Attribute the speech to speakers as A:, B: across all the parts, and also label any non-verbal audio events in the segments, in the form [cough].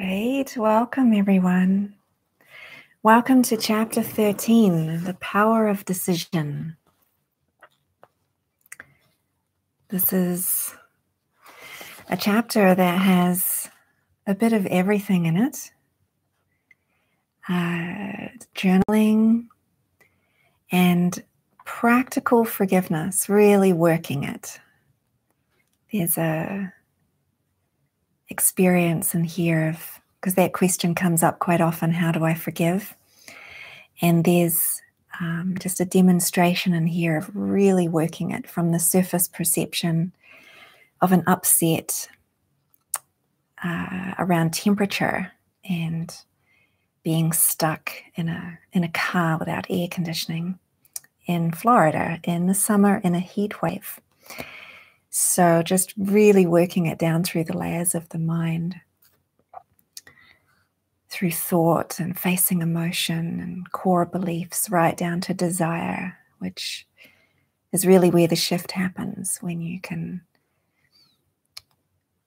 A: Great. Welcome, everyone. Welcome to chapter 13 The Power of Decision. This is a chapter that has a bit of everything in it uh, journaling and practical forgiveness, really working it. There's a experience and hear of because that question comes up quite often how do I forgive? And there's um, just a demonstration in here of really working it from the surface perception of an upset uh, around temperature and being stuck in a in a car without air conditioning in Florida in the summer in a heat wave. So just really working it down through the layers of the mind, through thought and facing emotion and core beliefs, right down to desire, which is really where the shift happens when you can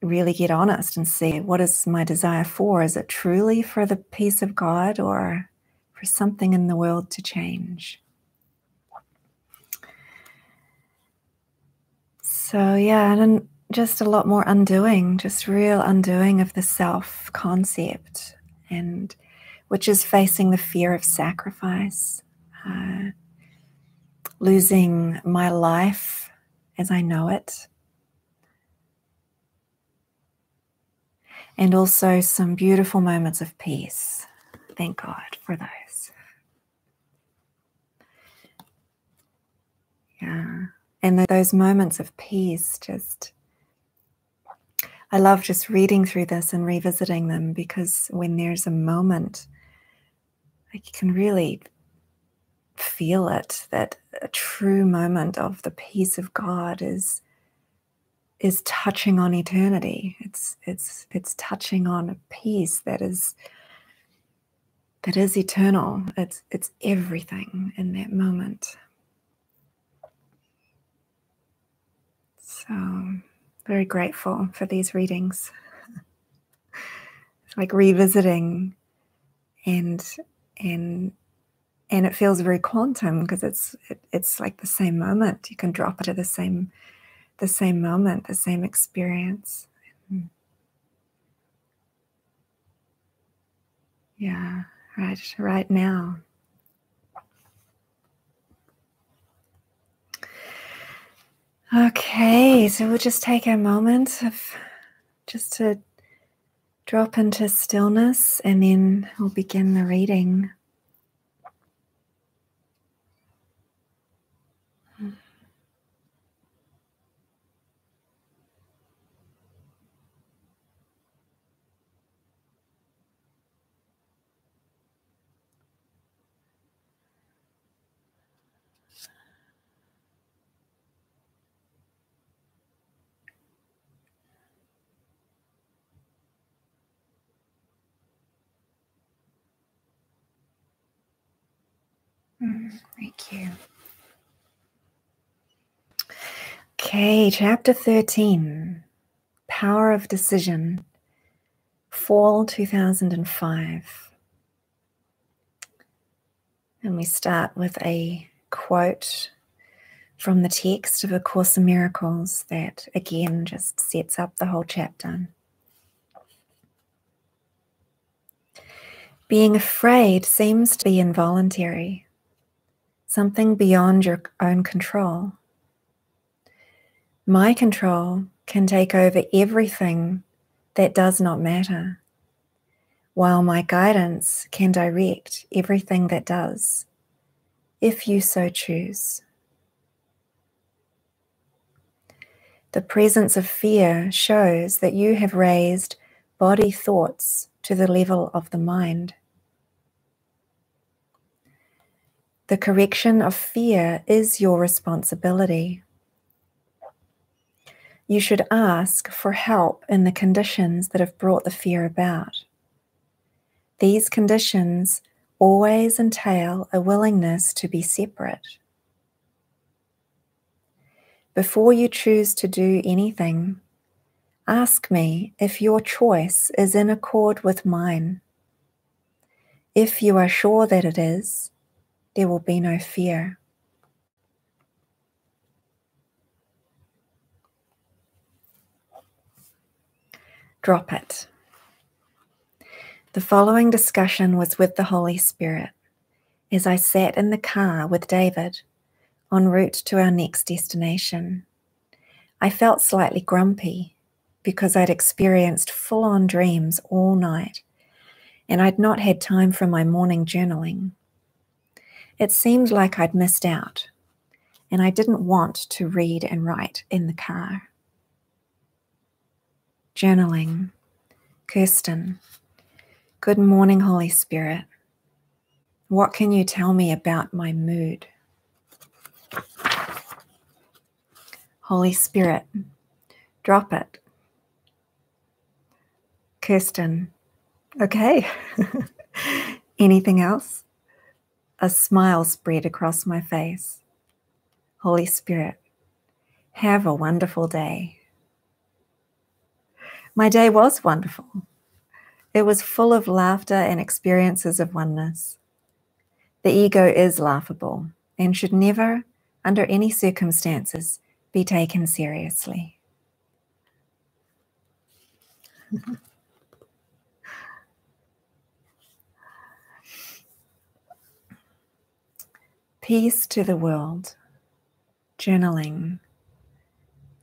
A: really get honest and see what is my desire for? Is it truly for the peace of God or for something in the world to change? So, yeah, and just a lot more undoing, just real undoing of the self concept, and which is facing the fear of sacrifice, uh, losing my life as I know it, and also some beautiful moments of peace. Thank God for those. Yeah. And those moments of peace just, I love just reading through this and revisiting them because when there's a moment, like you can really feel it that a true moment of the peace of God is is touching on eternity. It's it's it's touching on a peace that is that is eternal. It's it's everything in that moment. So, very grateful for these readings. It's like revisiting and and and it feels very quantum because it's it, it's like the same moment. You can drop it at the same the same moment, the same experience. Mm. Yeah, right right now. Okay, so we'll just take a moment of just to drop into stillness and then we'll begin the reading. Thank you. Okay, chapter 13 Power of Decision, Fall 2005. And we start with a quote from the text of A Course in Miracles that again just sets up the whole chapter. Being afraid seems to be involuntary something beyond your own control. My control can take over everything that does not matter, while my guidance can direct everything that does, if you so choose. The presence of fear shows that you have raised body thoughts to the level of the mind. The correction of fear is your responsibility. You should ask for help in the conditions that have brought the fear about. These conditions always entail a willingness to be separate. Before you choose to do anything, Ask me if your choice is in accord with mine. If you are sure that it is, there will be no fear. Drop it. The following discussion was with the Holy Spirit as I sat in the car with David en route to our next destination. I felt slightly grumpy because I'd experienced full on dreams all night and I'd not had time for my morning journaling. It seemed like I'd missed out, and I didn't want to read and write in the car. Journaling. Kirsten. Good morning, Holy Spirit. What can you tell me about my mood? Holy Spirit, drop it. Kirsten, okay. [laughs] Anything else? A smile spread across my face. Holy Spirit, have a wonderful day. My day was wonderful. It was full of laughter and experiences of oneness. The ego is laughable and should never, under any circumstances, be taken seriously. Peace to the world. Journaling.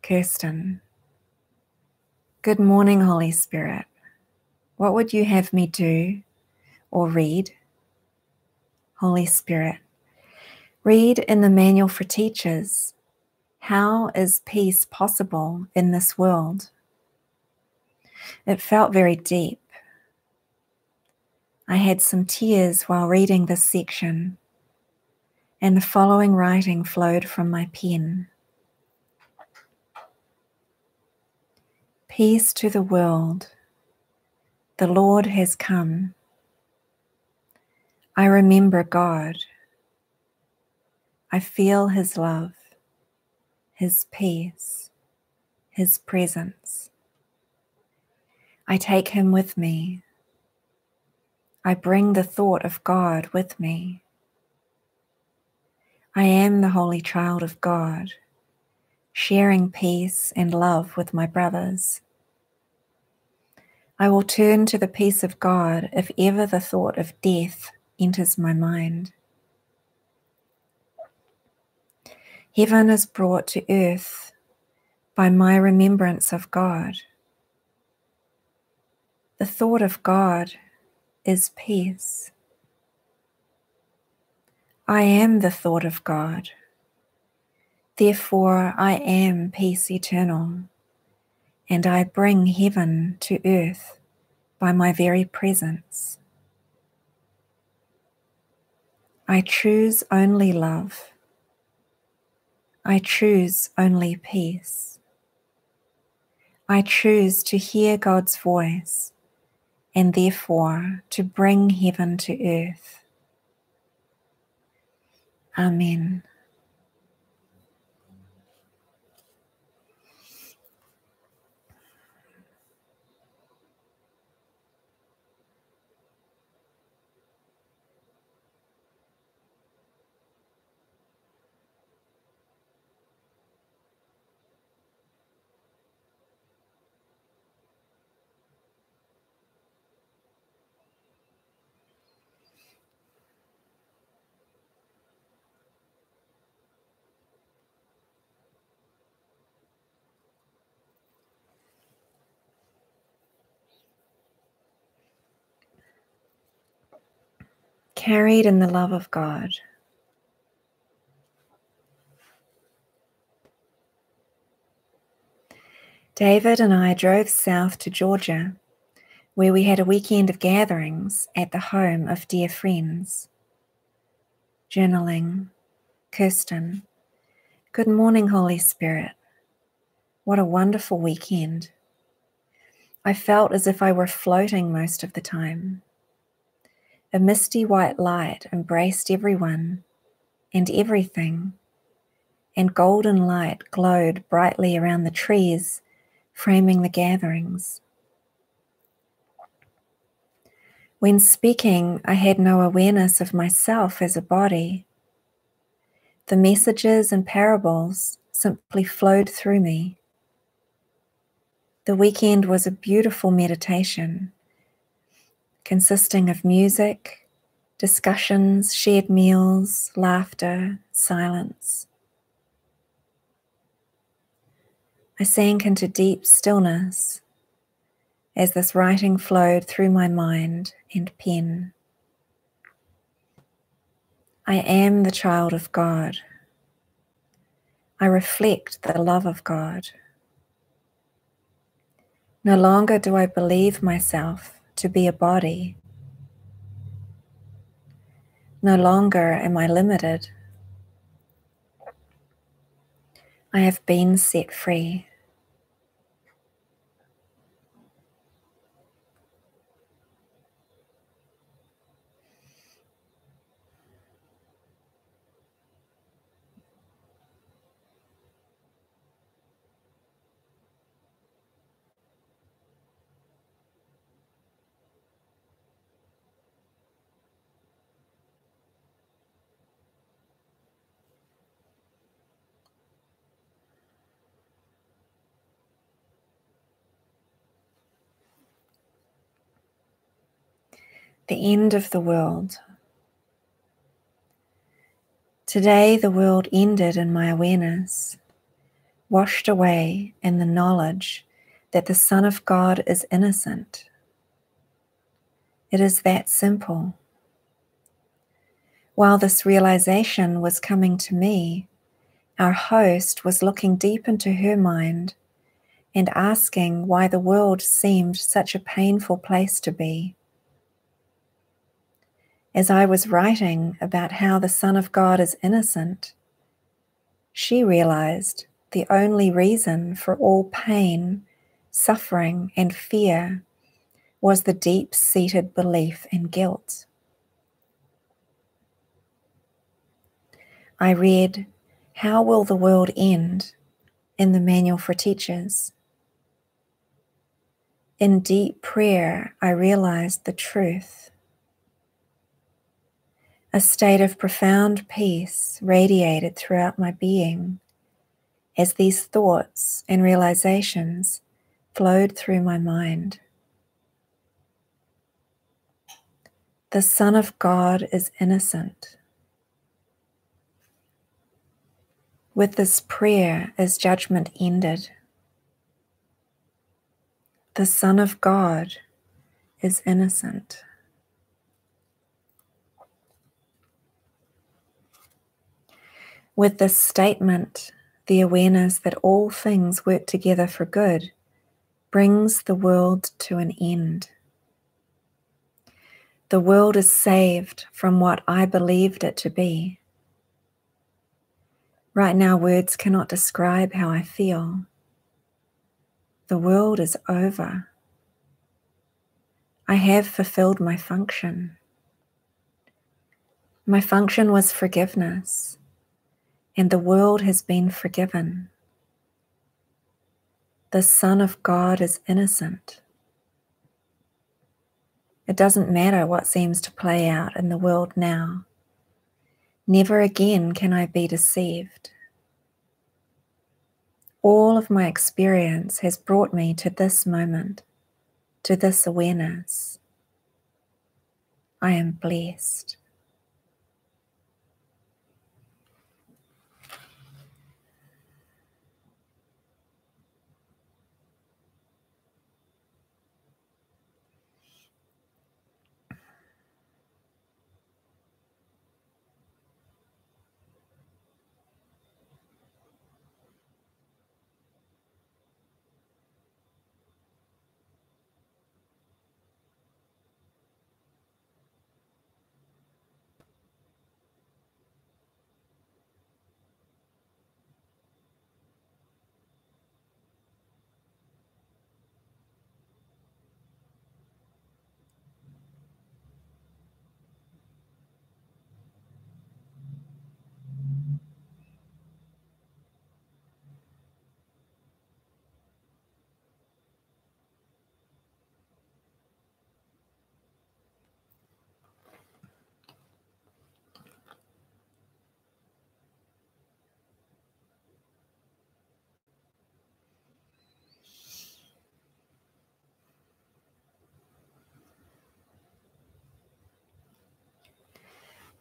A: Kirsten. Good morning, Holy Spirit. What would you have me do or read? Holy Spirit. Read in the Manual for Teachers How is peace possible in this world? It felt very deep. I had some tears while reading this section and the following writing flowed from my pen. Peace to the world. The Lord has come. I remember God. I feel His love, His peace, His presence. I take Him with me. I bring the thought of God with me. I am the holy child of God, sharing peace and love with my brothers. I will turn to the peace of God if ever the thought of death enters my mind. Heaven is brought to earth by my remembrance of God. The thought of God is peace. I am the thought of God. Therefore, I am peace eternal, and I bring heaven to earth by my very presence. I choose only love. I choose only peace. I choose to hear God's voice and therefore to bring heaven to earth. Amen. Carried in the love of God. David and I drove south to Georgia, where we had a weekend of gatherings at the home of dear friends. Journaling, Kirsten. Good morning, Holy Spirit. What a wonderful weekend. I felt as if I were floating most of the time. A misty white light embraced everyone and everything, and golden light glowed brightly around the trees, framing the gatherings. When speaking, I had no awareness of myself as a body. The messages and parables simply flowed through me. The weekend was a beautiful meditation consisting of music, discussions, shared meals, laughter, silence. I sank into deep stillness as this writing flowed through my mind and pen. I am the child of God. I reflect the love of God. No longer do I believe myself to be a body. No longer am I limited. I have been set free. The end of the world. Today, the world ended in my awareness, washed away in the knowledge that the Son of God is innocent. It is that simple. While this realization was coming to me, our host was looking deep into her mind and asking why the world seemed such a painful place to be as I was writing about how the Son of God is innocent, she realized the only reason for all pain, suffering, and fear was the deep seated belief in guilt. I read, How Will the World End? in the Manual for Teachers. In deep prayer, I realized the truth a state of profound peace radiated throughout my being as these thoughts and realizations flowed through my mind. The Son of God is innocent. With this prayer, as judgment ended, the Son of God is innocent. With this statement, the awareness that all things work together for good brings the world to an end. The world is saved from what I believed it to be. Right now, words cannot describe how I feel. The world is over. I have fulfilled my function. My function was forgiveness and the world has been forgiven. The Son of God is innocent. It doesn't matter what seems to play out in the world now. Never again can I be deceived. All of my experience has brought me to this moment, to this awareness. I am blessed.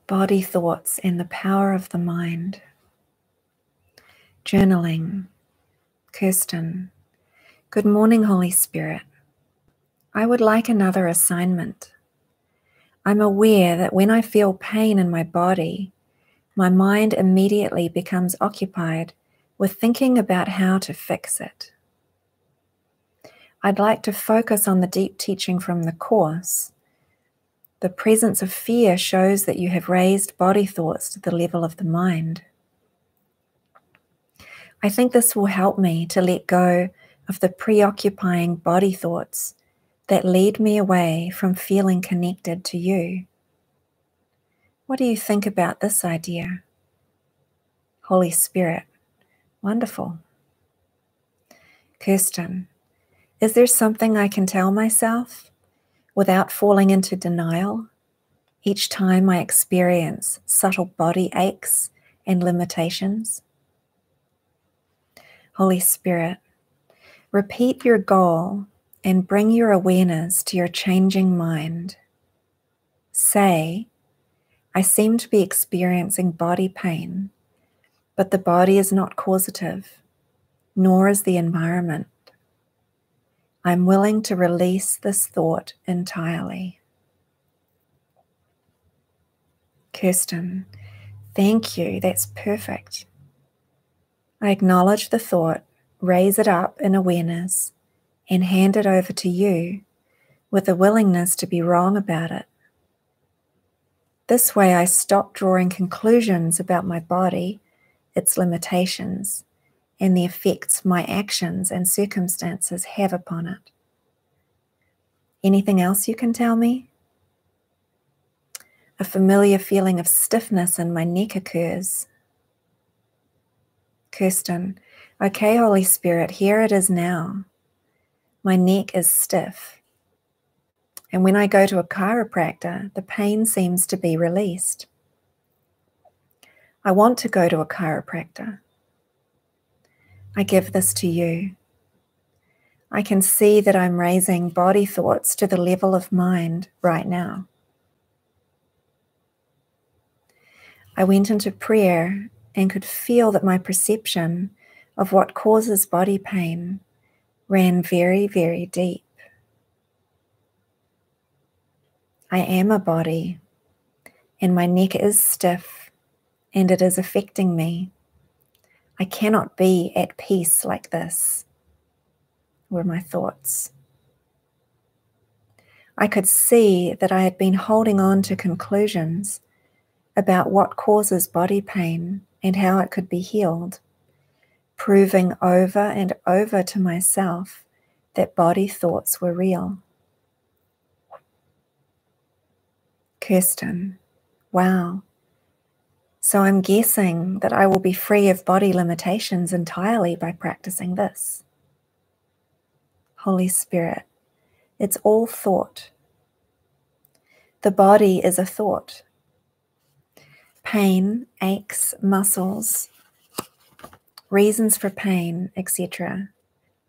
A: Body thoughts and the power of the mind. Journaling. Kirsten. Good morning, Holy Spirit. I would like another assignment. I'm aware that when I feel pain in my body, my mind immediately becomes occupied with thinking about how to fix it. I'd like to focus on the deep teaching from the Course. The presence of fear shows that you have raised body thoughts to the level of the mind. I think this will help me to let go of the preoccupying body thoughts that lead me away from feeling connected to you. What do you think about this idea? Holy Spirit, wonderful. Kirsten, is there something I can tell myself without falling into denial each time I experience subtle body aches and limitations? Holy Spirit, repeat your goal and bring your awareness to your changing mind. Say, I seem to be experiencing body pain, but the body is not causative, nor is the environment. I'm willing to release this thought entirely. Kirsten, thank you. That's perfect. I acknowledge the thought, raise it up in awareness, and hand it over to you with a willingness to be wrong about it. This way, I stop drawing conclusions about my body, its limitations, and the effects my actions and circumstances have upon it. Anything else you can tell me? A familiar feeling of stiffness in my neck occurs. Kirsten, okay, Holy Spirit, here it is now. My neck is stiff. And when I go to a chiropractor, the pain seems to be released. I want to go to a chiropractor. I give this to you. I can see that I'm raising body thoughts to the level of mind right now. I went into prayer and could feel that my perception of what causes body pain ran very, very deep. I am a body, and my neck is stiff, and it is affecting me. I cannot be at peace like this, were my thoughts. I could see that I had been holding on to conclusions about what causes body pain and how it could be healed, proving over and over to myself that body thoughts were real. Kirsten, wow, so I'm guessing that I will be free of body limitations entirely by practicing this. Holy Spirit, it's all thought. The body is a thought. Pain, aches, muscles, reasons for pain, etc.,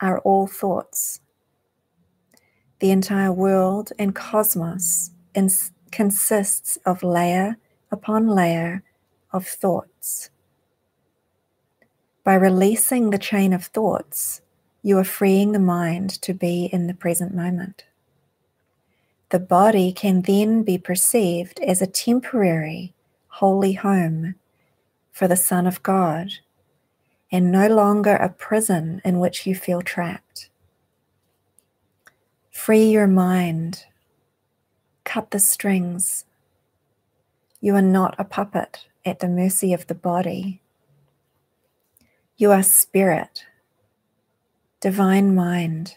A: are all thoughts. The entire world and cosmos consists of layer upon layer of thoughts. By releasing the chain of thoughts, you are freeing the mind to be in the present moment. The body can then be perceived as a temporary, holy home for the Son of God and no longer a prison in which you feel trapped. Free your mind, cut the strings. You are not a puppet at the mercy of the body. You are spirit, divine mind.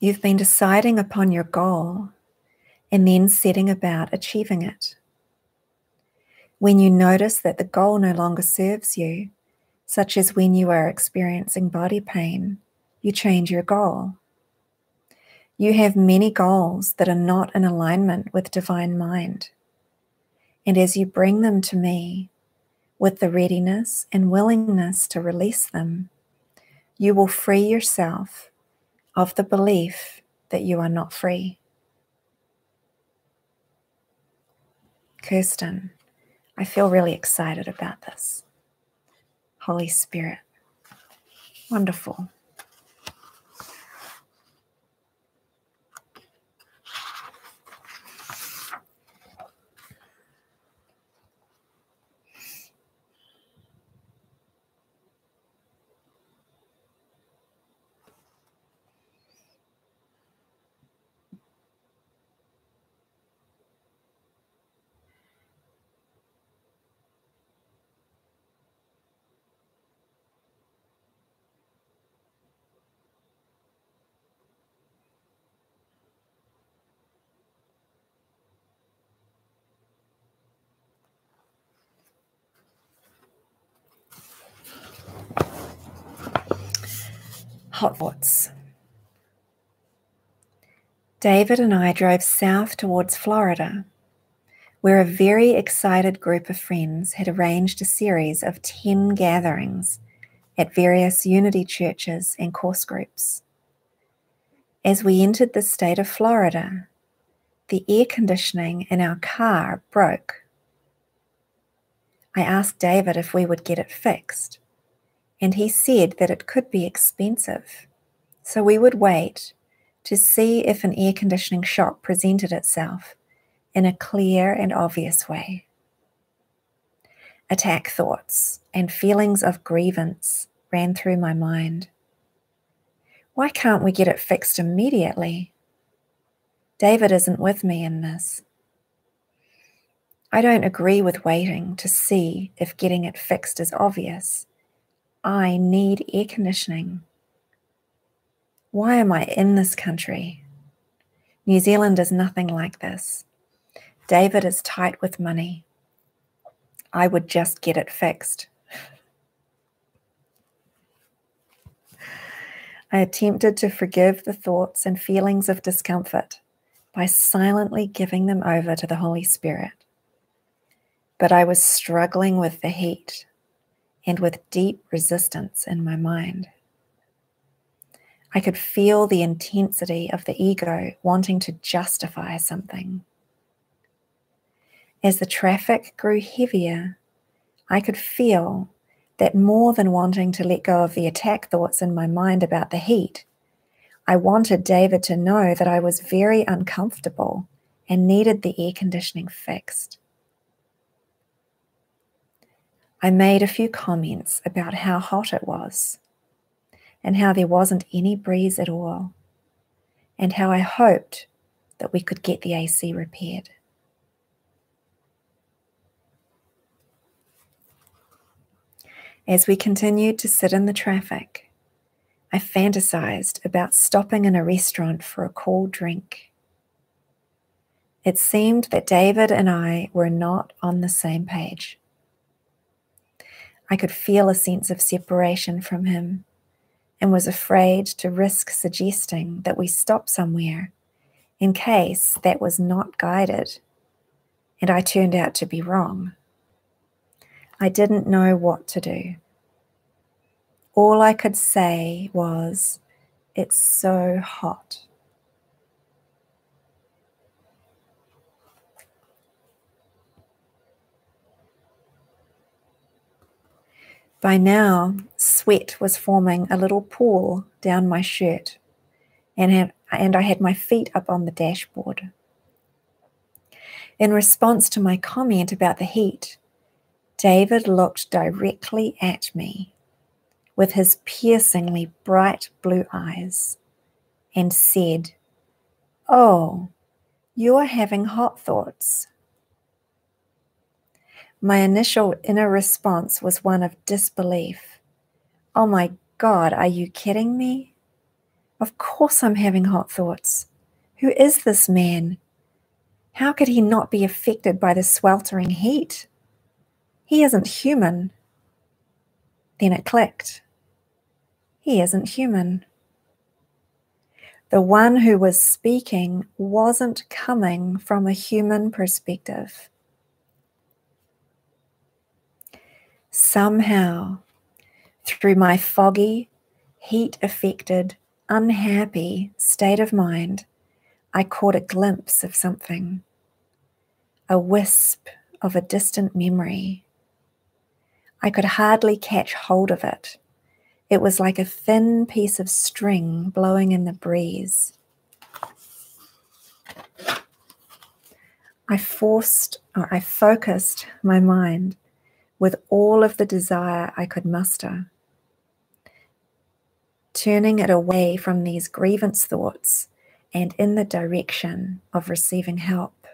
A: You've been deciding upon your goal and then setting about achieving it. When you notice that the goal no longer serves you, such as when you are experiencing body pain, you change your goal. You have many goals that are not in alignment with divine mind. And as you bring them to me with the readiness and willingness to release them, you will free yourself of the belief that you are not free. Kirsten, I feel really excited about this. Holy Spirit, wonderful. hot thoughts. David and I drove south towards Florida, where a very excited group of friends had arranged a series of 10 gatherings at various unity churches and course groups. As we entered the state of Florida, the air conditioning in our car broke. I asked David if we would get it fixed and he said that it could be expensive. So we would wait to see if an air conditioning shop presented itself in a clear and obvious way. Attack thoughts and feelings of grievance ran through my mind. Why can't we get it fixed immediately? David isn't with me in this. I don't agree with waiting to see if getting it fixed is obvious. I need air conditioning. Why am I in this country? New Zealand is nothing like this. David is tight with money. I would just get it fixed. I attempted to forgive the thoughts and feelings of discomfort by silently giving them over to the Holy Spirit. But I was struggling with the heat and with deep resistance in my mind. I could feel the intensity of the ego wanting to justify something. As the traffic grew heavier, I could feel that more than wanting to let go of the attack thoughts in my mind about the heat, I wanted David to know that I was very uncomfortable and needed the air conditioning fixed. I made a few comments about how hot it was and how there wasn't any breeze at all, and how I hoped that we could get the AC repaired. As we continued to sit in the traffic, I fantasized about stopping in a restaurant for a cool drink. It seemed that David and I were not on the same page. I could feel a sense of separation from him and was afraid to risk suggesting that we stop somewhere in case that was not guided and I turned out to be wrong. I didn't know what to do. All I could say was, It's so hot. By now, sweat was forming a little pool down my shirt, and, and I had my feet up on the dashboard. In response to my comment about the heat, David looked directly at me with his piercingly bright blue eyes and said, Oh, you're having hot thoughts. My initial inner response was one of disbelief. Oh my God, are you kidding me? Of course I'm having hot thoughts. Who is this man? How could he not be affected by the sweltering heat? He isn't human. Then it clicked. He isn't human. The one who was speaking wasn't coming from a human perspective. Somehow, through my foggy, heat affected, unhappy state of mind, I caught a glimpse of something. a wisp of a distant memory. I could hardly catch hold of it. It was like a thin piece of string blowing in the breeze. I forced or I focused my mind with all of the desire I could muster, turning it away from these grievance thoughts and in the direction of receiving help.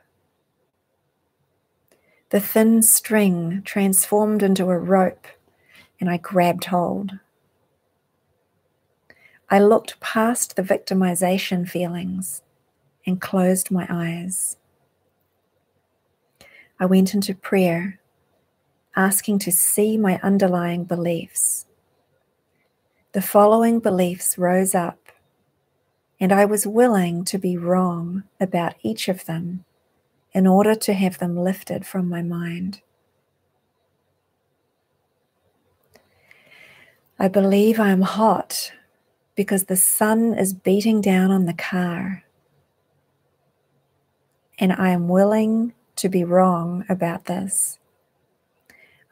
A: The thin string transformed into a rope, and I grabbed hold. I looked past the victimization feelings and closed my eyes. I went into prayer, asking to see my underlying beliefs. The following beliefs rose up, and I was willing to be wrong about each of them in order to have them lifted from my mind. I believe I am hot because the sun is beating down on the car. And I am willing to be wrong about this.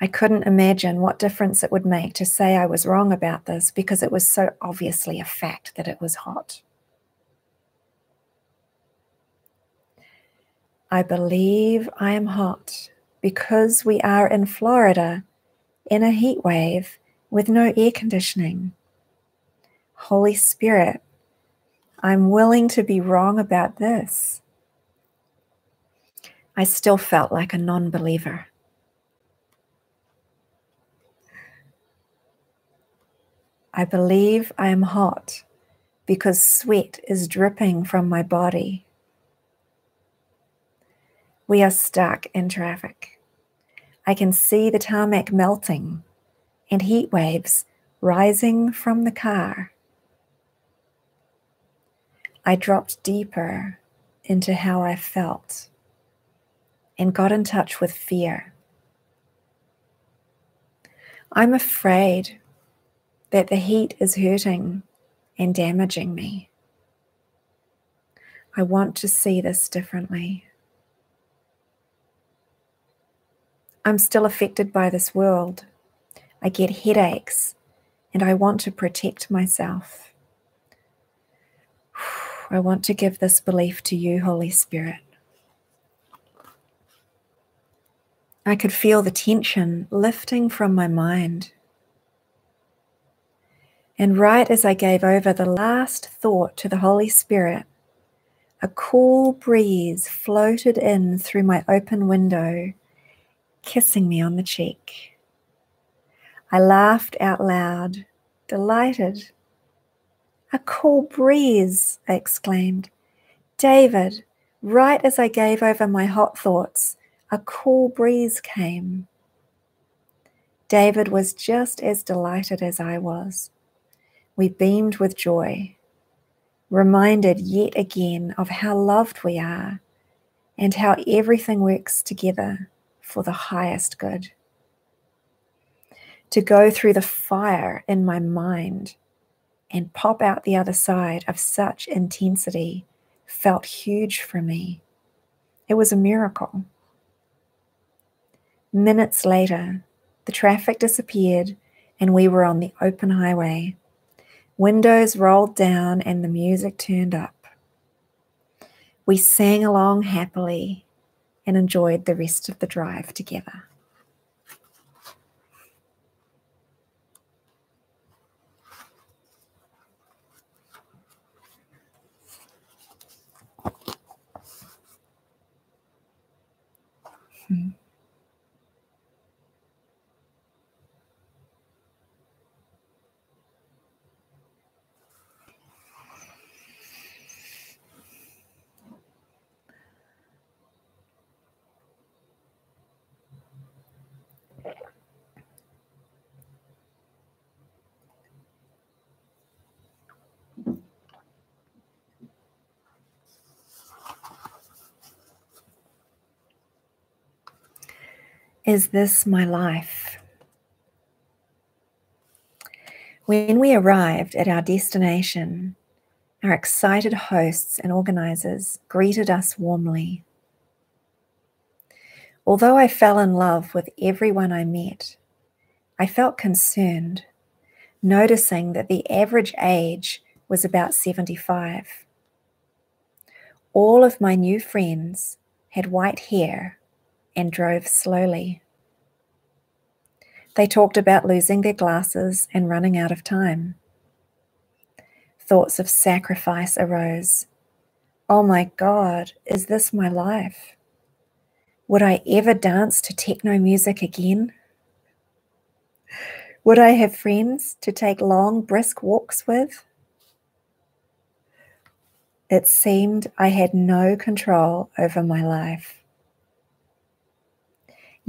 A: I couldn't imagine what difference it would make to say I was wrong about this because it was so obviously a fact that it was hot. I believe I am hot because we are in Florida in a heat wave with no air conditioning. Holy Spirit, I'm willing to be wrong about this. I still felt like a non believer. I believe I am hot because sweat is dripping from my body we are stuck in traffic. I can see the tarmac melting and heat waves rising from the car. I dropped deeper into how I felt and got in touch with fear. I'm afraid that the heat is hurting and damaging me. I want to see this differently. I'm still affected by this world. I get headaches and I want to protect myself. [sighs] I want to give this belief to you, Holy Spirit. I could feel the tension lifting from my mind. And right as I gave over the last thought to the Holy Spirit, a cool breeze floated in through my open window kissing me on the cheek. I laughed out loud, delighted. A cool breeze, I exclaimed. David, right as I gave over my hot thoughts, a cool breeze came. David was just as delighted as I was. We beamed with joy, reminded yet again of how loved we are and how everything works together for the highest good. To go through the fire in my mind and pop out the other side of such intensity felt huge for me. It was a miracle. Minutes later, the traffic disappeared and we were on the open highway. Windows rolled down and the music turned up. We sang along happily and enjoyed the rest of the drive together. Hmm. Is this my life? When we arrived at our destination, our excited hosts and organizers greeted us warmly. Although I fell in love with everyone I met, I felt concerned, noticing that the average age was about 75. All of my new friends had white hair and drove slowly. They talked about losing their glasses and running out of time. Thoughts of sacrifice arose. Oh my God, is this my life? Would I ever dance to techno music again? Would I have friends to take long, brisk walks with? It seemed I had no control over my life.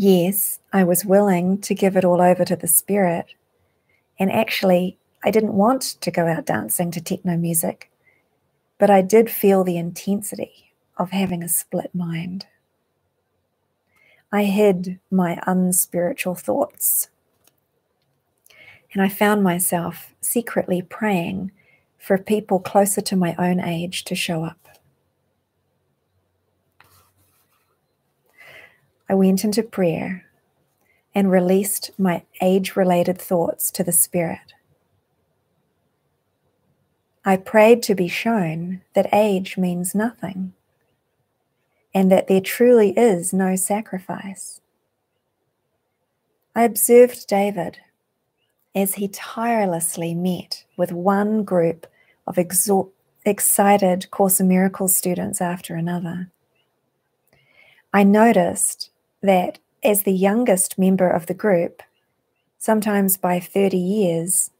A: Yes, I was willing to give it all over to the Spirit. And actually, I didn't want to go out dancing to techno music, but I did feel the intensity of having a split mind. I hid my unspiritual thoughts. And I found myself secretly praying for people closer to my own age to show up. I went into prayer and released my age related thoughts to the Spirit. I prayed to be shown that age means nothing and that there truly is no sacrifice. I observed David as he tirelessly met with one group of excited Course in Miracles students after another. I noticed that as the youngest member of the group, sometimes by 30 years,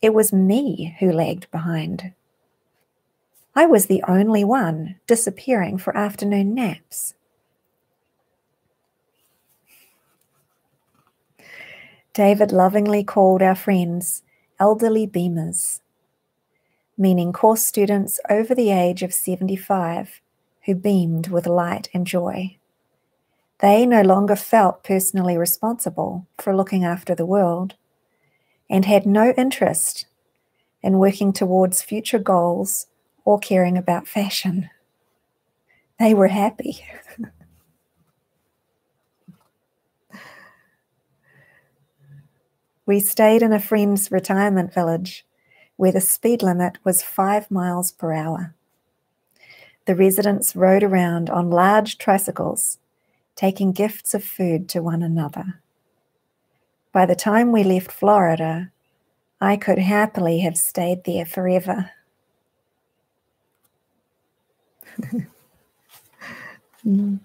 A: it was me who lagged behind. I was the only one disappearing for afternoon naps. David lovingly called our friends elderly beamers, meaning course students over the age of 75 who beamed with light and joy. They no longer felt personally responsible for looking after the world and had no interest in working towards future goals or caring about fashion. They were happy. [laughs] we stayed in a friend's retirement village where the speed limit was five miles per hour. The residents rode around on large tricycles taking gifts of food to one another. By the time we left Florida, I could happily have stayed there forever. [laughs] mm.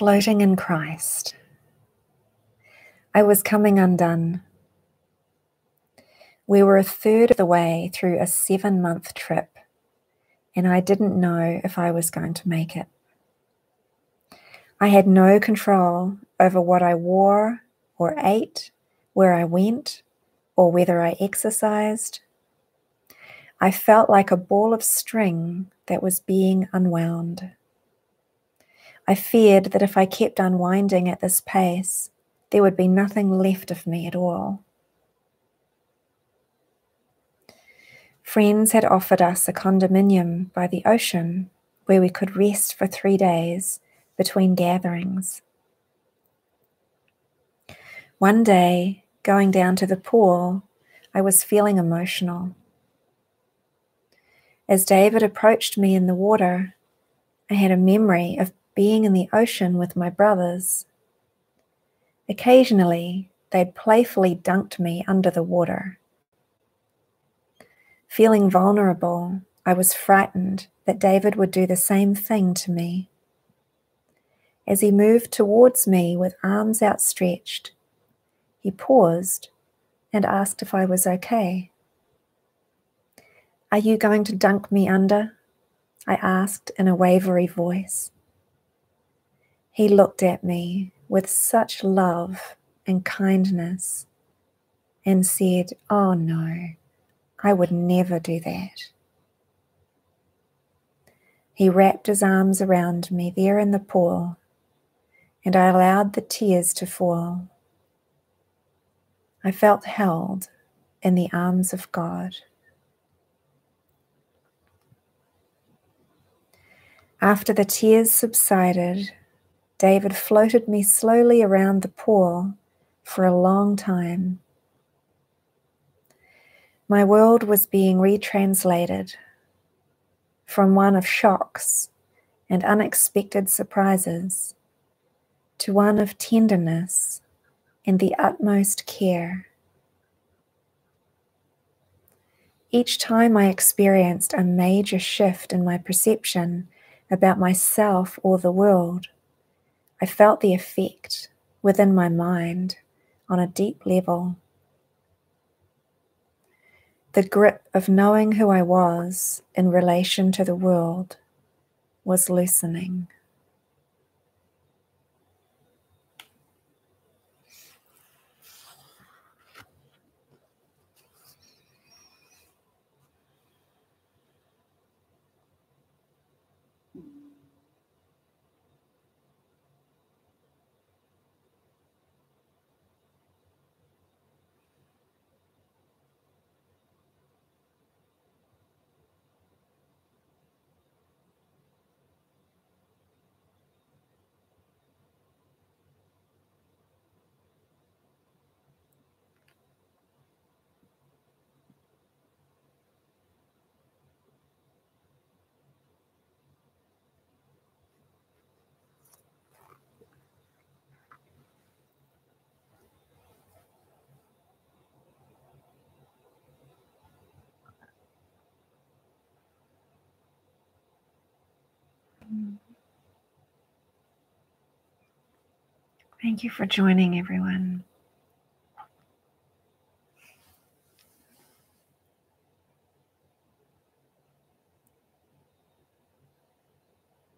A: Floating in Christ. I was coming undone. We were a third of the way through a seven month trip, and I didn't know if I was going to make it. I had no control over what I wore or ate, where I went, or whether I exercised. I felt like a ball of string that was being unwound. I feared that if I kept unwinding at this pace, there would be nothing left of me at all. Friends had offered us a condominium by the ocean where we could rest for three days between gatherings. One day, going down to the pool, I was feeling emotional. As David approached me in the water, I had a memory of being in the ocean with my brothers. Occasionally, they'd playfully dunked me under the water. Feeling vulnerable, I was frightened that David would do the same thing to me. As he moved towards me with arms outstretched, he paused and asked if I was okay. Are you going to dunk me under? I asked in a wavery voice. He looked at me with such love and kindness and said, Oh no, I would never do that. He wrapped his arms around me there in the pool and I allowed the tears to fall. I felt held in the arms of God. After the tears subsided, David floated me slowly around the pool for a long time. My world was being retranslated from one of shocks and unexpected surprises to one of tenderness and the utmost care. Each time I experienced a major shift in my perception about myself or the world, I felt the effect within my mind on a deep level. The grip of knowing who I was in relation to the world was loosening. Thank you for joining, everyone.